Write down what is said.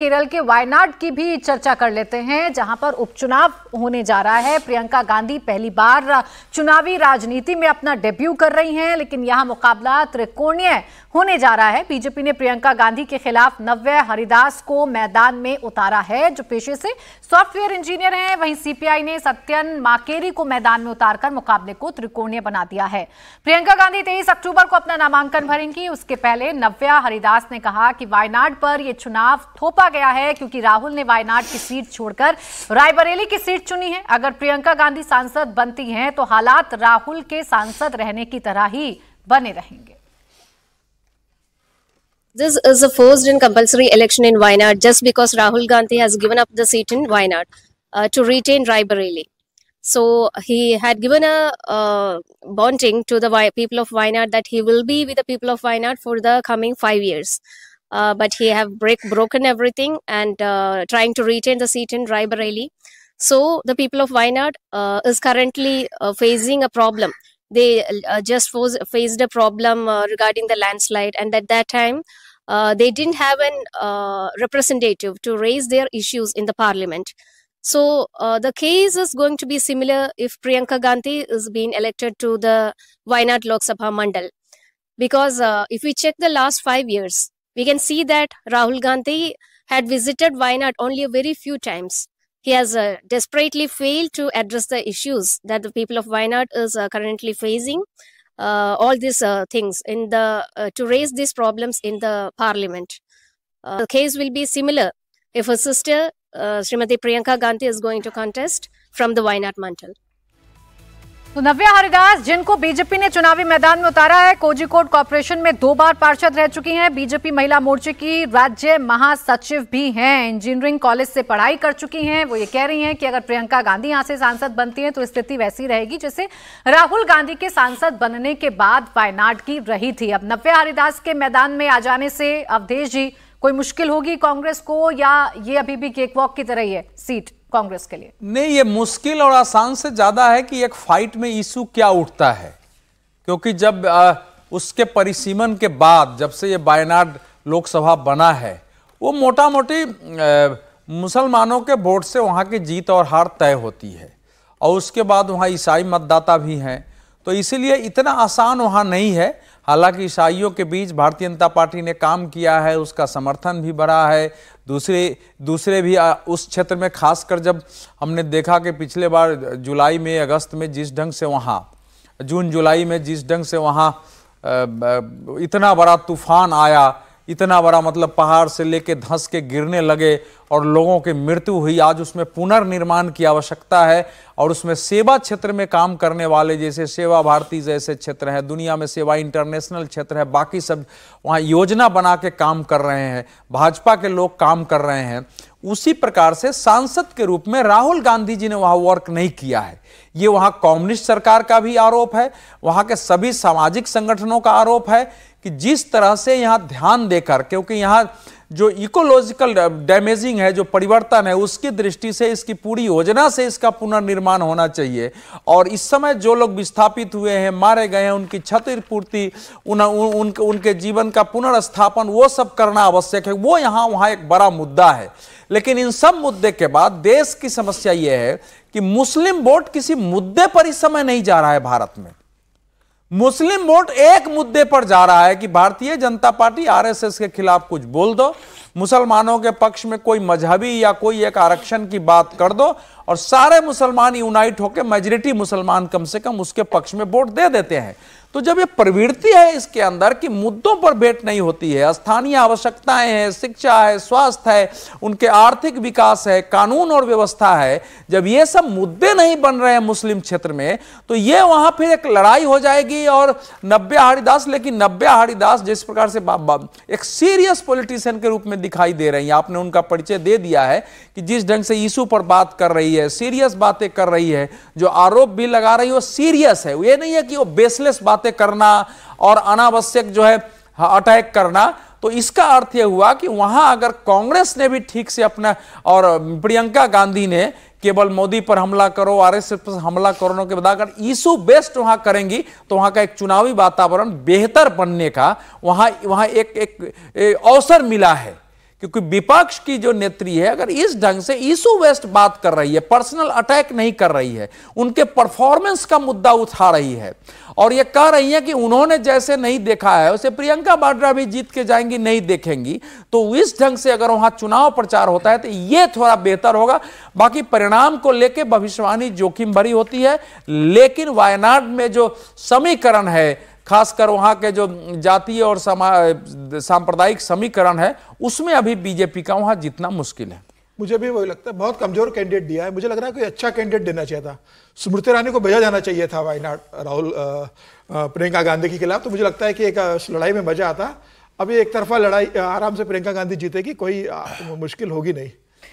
केरल के वायनाड की भी चर्चा कर लेते हैं, जहाँ पर उपचुनाव होने जा रहा है। प्रियंका गांधी पहली बार चुनावी राजनीति में अपना डेब्यू कर रही हैं, लेकिन यहाँ मुकाबला त्रिकोणीय होने जा रहा है। बीजेपी ने प्रियंका गांधी के खिलाफ नव्य हरिदास को मैदान में उतारा है, जो पेशे से सॉफ्टवेयर इंजीनियर हैं। वहीं सीपीआई ने सत्यन माकेरी को मैदान में उतारकर मुकाबले को त्रिकोणीय बना दिया है। प्रियंका गांधी तेईस अक्टूबर को अपना नामांकन भरेंगी। उसके पहले नव्या हरिदास ने कहा कि वायनाड पर यह चुनाव थोपा गया है क्योंकि राहुल ने वायनाड की सीट छोड़कर रायबरेली की सीट चुनी है अगर प्रियंका गांधी सांसद बनती हैं तो हालात राहुल के सांसद रहने की तरह ही बने रहेंगे This is a forced and compulsory election in Wayanad just because Rahul Gandhi has given up the seat in Wayanad uh, to retain Raebareli. So he had given a uh, bonding to the people of Wayanad that he will be with the people of Wayanad for the coming five years. Uh, but he have break, broken everything and uh, trying to retain the seat in Raebareli. So the people of Wayanad uh, is currently uh, facing a problem. They uh, just faced a problem uh, regarding the landslide, and at that time, they didn't have an representative to raise their issues in the parliament. So the case is going to be similar if Priyanka Gandhi is being elected to the Wayanad Lok Sabha Mandal. Because if we check the last five years, we can see that Rahul Gandhi had visited Wayanad only a very few times. He has uh, desperately failed to address the issues that the people of Wayanad is uh, currently facing. Uh, all these uh, things in the uh, to raise these problems in the parliament. Uh, the case will be similar if her sister Srimati Priyanka Gandhi is going to contest from the Wayanad Mantle. तो नव्या हरिदास, जिनको BJP ने चुनावी मैदान में उतारा है Kozhikode corporation में दो बार पार्षद रह चुकी हैं। बीजेपी महिला मोर्चे की राज्य महासचिव भी हैं। इंजीनियरिंग कॉलेज से पढ़ाई कर चुकी हैं। वो ये कह रही हैं कि अगर प्रियंका गांधी यहाँ से सांसद बनती हैं तो स्थिति वैसी रहेगी, जैसे राहुल गांधी के सांसद बनने के बाद वायनाड की रही थी। अब नव्या हरिदास के मैदान में आ जाने से अवधेश जी, कोई मुश्किल होगी कांग्रेस को, या ये अभी भी केक वॉक की तरह ही है? सीट। कांग्रेस के लिए। नहीं ये मुश्किल और आसान से ज़्यादा है कि एक फाइट में इशू क्या उठता है। क्योंकि जब आ, उसके परिसीमन के बाद जब से ये वायनाड लोकसभा बना है वो मोटा मोटी मुसलमानों के वोट से वहाँ की जीत और हार तय होती है। और उसके बाद वहाँ ईसाई मतदाता भी हैं। तो इसीलिए इतना आसान वहाँ नहीं है। हालाँकि ईसाइयों के बीच भारतीय जनता पार्टी ने काम किया है, उसका समर्थन भी बढ़ा है। दूसरे दूसरे भी उस क्षेत्र में खासकर जब हमने देखा कि पिछले बार जुलाई में, अगस्त में जिस ढंग से वहाँ, जून, जुलाई में जिस ढंग से वहाँ इतना बड़ा तूफ़ान आया इतना बड़ा मतलब पहाड़ से लेके धंस के गिरने लगे और लोगों की मृत्यु हुई। आज उसमें पुनर्निर्माण की आवश्यकता है और उसमें सेवा क्षेत्र में काम करने वाले जैसे सेवा भारती जैसे क्षेत्र है, दुनिया में सेवा इंटरनेशनल क्षेत्र है, बाकी सब वहाँ योजना बना के काम कर रहे हैं, भाजपा के लोग काम कर रहे हैं। उसी प्रकार से सांसद के रूप में राहुल गांधी जी ने वहाँ वर्क नहीं किया है। ये वहाँ कम्युनिस्ट सरकार का भी आरोप है, वहाँ के सभी सामाजिक संगठनों का आरोप है कि जिस तरह से यहाँ ध्यान देकर क्योंकि यहाँ जो इकोलॉजिकल डैमेजिंग है जो परिवर्तन है उसकी दृष्टि से इसकी पूरी योजना से इसका पुनर्निर्माण होना चाहिए। और इस समय जो लोग विस्थापित हुए हैं मारे गए हैं उनकी क्षतिपूर्ति उन, उन, उन, उनके जीवन का पुनर्स्थापन वो सब करना आवश्यक है। वो यहाँ वहाँ एक बड़ा मुद्दा है। लेकिन इन सब मुद्दे के बाद देश की समस्या ये है कि मुस्लिम वोट किसी मुद्दे पर इस समय नहीं जा रहा है भारत में। मुस्लिम वोट एक मुद्दे पर जा रहा है कि भारतीय जनता पार्टी आरएसएस के खिलाफ कुछ बोल दो, मुसलमानों के पक्ष में कोई मजहबी या कोई एक आरक्षण की बात कर दो और सारे मुसलमान यूनाइट होकर मेजोरिटी मुसलमान कम से कम उसके पक्ष में वोट दे देते हैं। तो जब ये प्रवृत्ति है इसके अंदर कि मुद्दों पर भेंट नहीं होती है, स्थानीय आवश्यकताएँ हैं, शिक्षा है, स्वास्थ्य है, उनके आर्थिक विकास है, कानून और व्यवस्था है, जब ये सब मुद्दे नहीं बन रहे हैं मुस्लिम क्षेत्र में तो ये वहाँ फिर एक लड़ाई हो जाएगी और नब्बे हरिदास, लेकिन नब्बे हरिदास जिस प्रकार से एक सीरियस पॉलिटिशियन के रूप में दिखाई दे रही है, आपने उनका परिचय दे दिया है कि जिस ढंग से इशू पर बात कर रही है सीरियस बातें कर रही है, जो आरोप भी लगा रही है, वो सीरियस है ये नहीं है कि वो बेसलेस बात बातें करना और अनावश्यक जो है अटैक करना। तो इसका अर्थ यह हुआ कि वहाँ अगर कांग्रेस ने भी ठीक से अपना, और प्रियंका गांधी ने केवल मोदी पर हमला करो, आरएसएस पर हमला करो के अगर इशू बेस्ट वहाँ करेंगी तो वहाँ का एक चुनावी वातावरण बेहतर बनने का वहाँ वहाँ एक एक अवसर मिला है। क्योंकि विपक्ष की जो नेत्री है, अगर इस ढंग से ईसु वेस्ट बात कर रही है, पर्सनल अटैक नहीं कर रही है, उनके परफॉर्मेंस का मुद्दा उठा रही है, और ये कह रही है कि उन्होंने जैसे नहीं देखा है उसे प्रियंका वाड्रा भी जीत के जाएँगी, नहीं देखेंगी तो इस ढंग से अगर वहाँ चुनाव प्रचार होता है तो ये थोड़ा बेहतर होगा। बाकी परिणाम को लेकर भविष्यवाणी जोखिम भरी होती है, लेकिन वायनाड में जो समीकरण है खासकर वहाँ के जो जातीय और सांप्रदायिक समीकरण है, उसमें अभी बीजेपी का वहाँ जीतना मुश्किल है। मुझे भी वही लगता है, बहुत कमज़ोर कैंडिडेट दिया है। मुझे लग रहा है कोई अच्छा कैंडिडेट देना चाहिए था। स्मृति ईरानी को भेजा जाना चाहिए था वायनाड, राहुल प्रियंका गांधी के खिलाफ। तो मुझे लगता है कि एक लड़ाई में मज़ा आता। अभी एक तरफा लड़ाई, आराम से प्रियंका गांधी जीतेगी, कोई मुश्किल होगी नहीं।